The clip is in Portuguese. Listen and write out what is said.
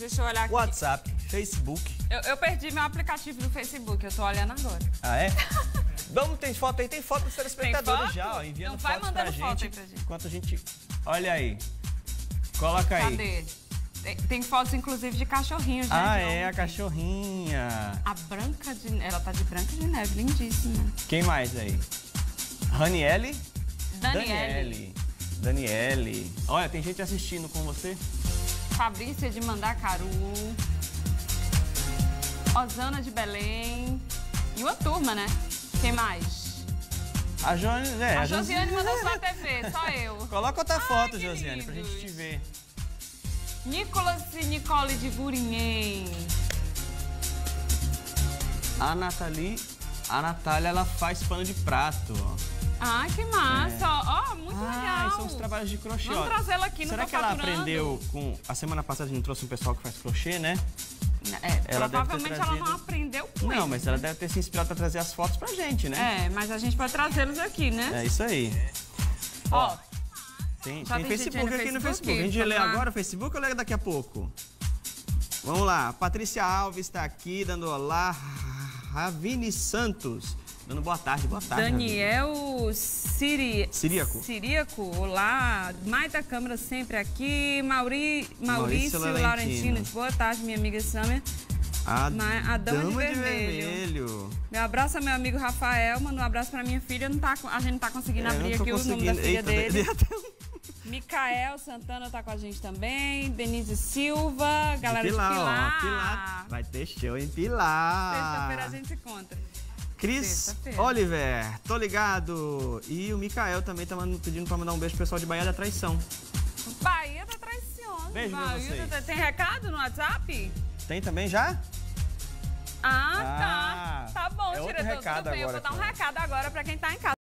deixa eu olhar aqui. WhatsApp, Facebook. Eu, eu perdi meu aplicativo do Facebook, eu tô olhando agora. Ah, é? Vamos, tem foto aí, tem foto dos telespectadores foto? já, ó, enviando Então vai fotos pra gente, foto aí pra gente. Enquanto a gente. Olha aí. Coloca aí. Cadê? Tem, tem fotos, inclusive, de cachorrinhos, né? Ah, é, a cachorrinha. A branca de... Ela tá de branca de neve, lindíssima. Quem mais aí? Raniele? Daniele. Daniele. Olha, tem gente assistindo com você. Fabrícia de Mandacaru. Osana de Belém. E uma turma, né? Quem mais? A Jone, é, A Josi- Josiane mandou só a TV, só eu. Coloca outra Ai, foto, Josiane, pra gente lindos. te ver. Nicolas e Nicole de Gurinhém. A Nathalie, a Natália, ela faz pano de prato, ó. Ah, que massa. Ó, ó, muito ah, legal. são os trabalhos de crochê, Vamos ó. trazê-la aqui, não Será que ela faturando? aprendeu com... A semana passada a gente trouxe um pessoal que faz crochê, né? É, Ela provavelmente ela trazido- não aprendeu com Não, mas ela deve ter se inspirado pra trazer as fotos pra gente, né? É, mas a gente pode trazê-los aqui, né? É, isso aí. Ó, Tem, tem tem Facebook aqui no no Facebook. A gente lê lá. agora o Facebook ou lê daqui a pouco? Vamos lá. Patrícia Alves está aqui dando olá. Ravine Santos dando boa tarde. Boa tarde. Daniel Siri... Siríaco. Siríaco, olá. Mais da Câmara sempre aqui. Mauri... Maurício, Maurício Laurentino. Laurentino. boa tarde, minha amiga Samia. A, Ma- a Dama de Vermelho. Meu abraço ao meu amigo Rafael, manda um abraço pra minha filha. Não tá, a gente não tá conseguindo É, abrir aqui o nome da filha Eita, dele. de- de- Micael Santana tá com a gente também. Denise Silva, galera de Pilar, Pilar. ó. Pilar. Vai ter show em Pilar. Sexta-feira a gente se encontra. Cris. Oliver, tô ligado. E o Mikael também tá mandando- pedindo pra mandar um beijo pro pessoal de Bahia da Traição. Bahia tá traicionando. Beijo pra Bahia vocês. tá- Tem recado no WhatsApp? Tem também já? Ah, Ah, tá. Tá bom, é outro diretor. recado Tudo bem, eu agora vou dar um ó. recado agora pra quem tá em casa.